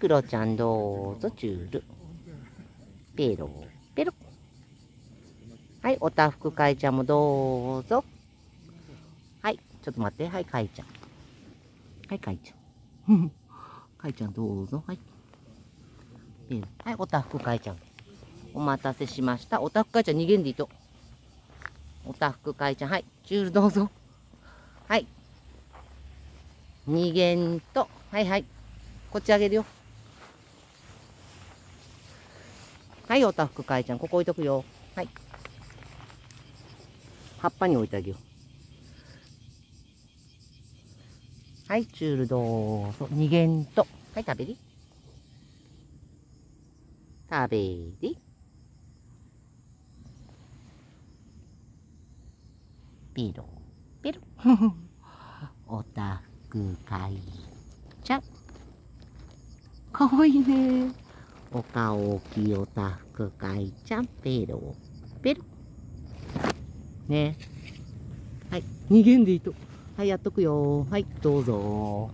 クロちゃんどうぞチュール。ペロペロ。はい、おたふくかいちゃんもどうぞ。はい、ちょっと待って。はい、かいちゃん。はい、かいちゃん。かいちゃんどうぞ。はい。はい、おたふくかいちゃん。お待たせしました。おたふくかいちゃん逃げんでいいと。おたふくかいちゃん。はい、チュールどうぞ。はい。逃げんと。はいはい。こっちあげるよ。はい、おたふくかいちゃん。ここ置いとくよ。はい。葉っぱに置いてあげよう。はい、チュールどうぞ。逃げんと。はい、食べり。食べり。ピロ、ピロ。おたふくかいちゃん。かわいいね。お顔大きいおたふくかいちゃん。ペロ、ペロ。ねはい。逃げんでいいと。はい、やっとくよ。はい、どうぞ。